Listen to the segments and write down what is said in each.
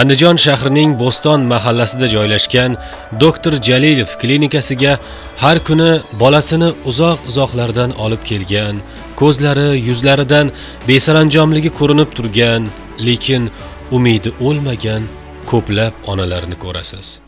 andijon shahrining bo'ston mahallasida joylashgan doktor jalilov klinikasiga har kuni bolasini uzoq uzoqlardan olib kelgan ko'zlari yuzlaridan besaranjomligi ko'rinib turgan lekin umidi o'lmagan ko'plab onalarni ko'rasiz.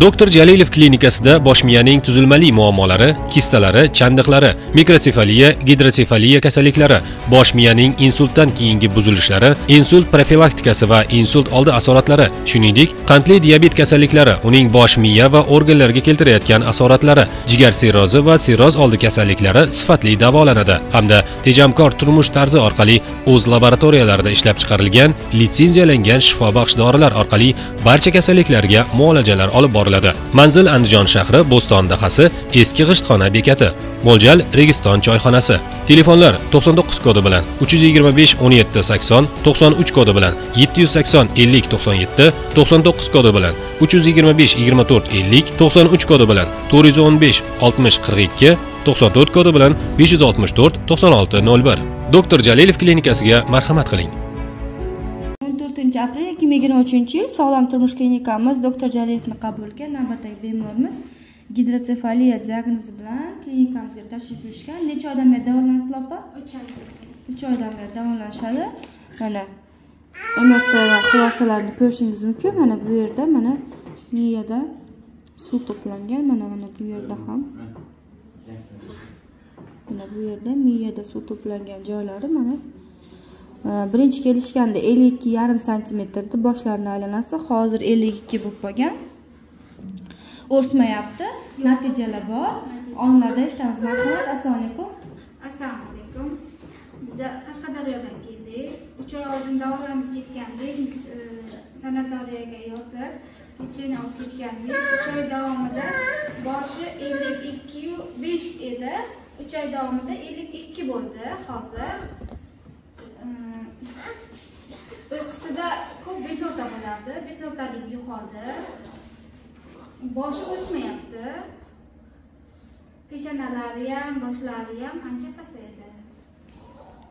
Doktor jalilov klinikasida bosh miyaning tuzilmali muammolari kistalari chandiqlari mikrosefaliya gidrosefaliya kasalliklari bosh miyaning insultdan keyingi buzilishlari insult profilaktikasi va insult oldi asoratlari shuningdek qandli diabet kasalliklari uning bosh miya va organlarga keltirayotgan asoratlari jigar sirrozi va sirroz oldi kasalliklari sifatli davolanadi hamda tejamkor turmush tarzi orqali o'z laboratoriyalarida ishlab chiqarilgan litsenziyalangan shifobaxsh dorilar orqali barcha kasalliklarga muolajalar olib boriladi. Boriladi manzil andijon shahri bo'ston dahasi eski g'ishtxona bekati. Mo'ljal registon choyxonasi. Telefonlar 99 kodi bilan 325 17 80 93 kodi bilan 780 50 97 99 kodi bilan 325 24 50 93 kodi bilan 415 60 42 94 kodi bilan 564 96 01 doktor jalilov klinikasiga marhamat qiling. To'rtinchi aprel ikki ming yigirma uchinchi yil sog'lom turmush klinikamiz doktor jalilовni qabuliga navbatdagi bemorimiz gidrotsefaliya diagnozi bilan klinikamizga tashrif buyurishgan. Necha oydan beri davolanasizlar opa? Uch oy uch oydan beri davolanishadi. Mana mrt va xulosalarini ko'rishingiz mumkin. Mana bu yerda mana miyada suv to'plangan. Mana mana bu yerda ham. Mana bu yerda miyada suv to'plangan joylari mana birinchi kelishganda ellik ikki yarim santimetrni boshlarini aylanasi hozir ellik ikki bo'lib qolgan. O'smayapti. Natijalar bor. Onlarda eshitamiz marhamat assalomu alaykum. Assalomu alaykum. Biza qashqadaryodan keldik. Uch oy oldin davolanib ketgandik e, sanatoriyaga yotib lecheniya olib ketgandik uch oy davomida boshi ellik ikkiyu besh edi. Uch oy davomida ellik ikki bo'ldi hozir uyqusida ko'p bezovta bo'lardi. Bezovtalik yo'qoldi boshi o'smayapti. Peshonalari ham boshlari ham ancha pasaydi.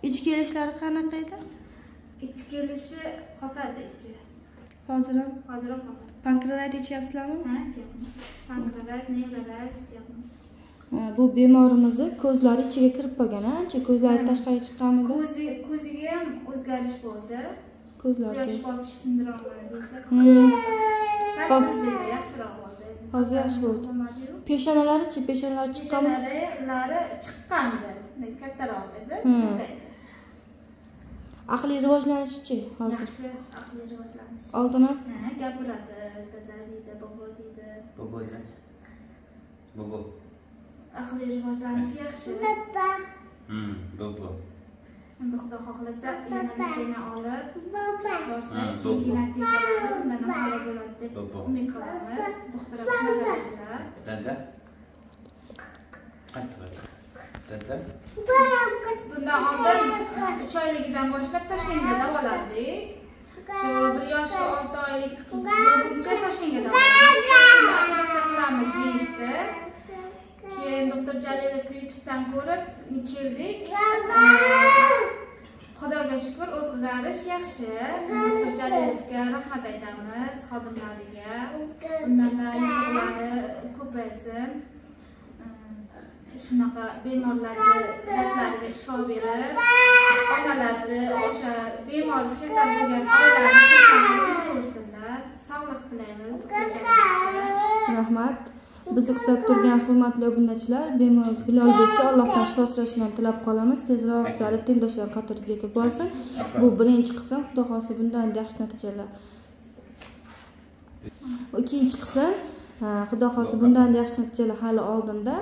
Ichki kelishlari qanaqa edi? Ichi kelishi qotadi ichi hozir ham? Hozir ham qotadi pankreat ichyapsizlarmi? Ha ichyapmiz. Pankreat nevralar ichyapmiz bu bemorimizni ko'zlari ichiga kirib qolgan ancha ko'zlari tashqariga chiqqanmidi ko'zi ko'ziga ham o'zgarish bo'ldi. Ko'zlariga quyosh botish sindromi deyishadi. Hmm. yaxshiroq bo'ldi. Hozir yaxshi bo'ldi. peshonalarichi peshonalari chiqqanmi peshonalari chiqqandi. Kattaroq edi Hmm. aqliy rivojlanishchi hozir? Yaxshi aqliy rivojlanish oldin ham ha gapiradi. Dada deydi bobo deydi Bobo. Bobo. Aqliy rivojlanish yaxshi Hmm, bobo. endi xudo xohlasa yana olib borsa Ha, keyingi bobo. natijalari undan ham a'lo bo'ladi deb umid qilamiz nazarida Dada. Dada. bundan oldin uch oyligidan boshlab toshkentga davoladik shu bir yoshi olti oylik bo'lguncha toshkentga davoladik keyin doktor jalilovni youtubedan ko'rib keldik. Xudoga shukur o'zgarish yaxshi. Doktor jalilovga rahmat aytamiz xodimlariga. Undanda yutuqlari ko'paysin. Shunaqa bemorlarni dardlariga shifo berib onalarni o'sha bemor kasal bo'lgan oilalarni ko'rsinlar. Sog'lik tilaymiz rahmat bizni kuzatib turgan hurmatli obunachilar bemorimiz bilolbekka allohdan shifo so'rashni tilab qolamiz. Tezroq tuzalib tengdoshlar qatoriga yetib borsin. Bu birinchi qism. Xudo xohlasa bundan yaxshi natijalar. Ikkinchi qism xudo xohlasa bundan yaxshi natijalar hali oldinda.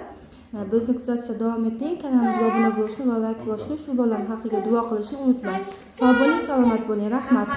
Bizni kuzatishda davom eting kanalimizga obuna bo'lishni va layk bosishni shu bolalarni haqqiga duo qilishni unutmang. Sog' bo'ling salomat bo'ling. Rahmat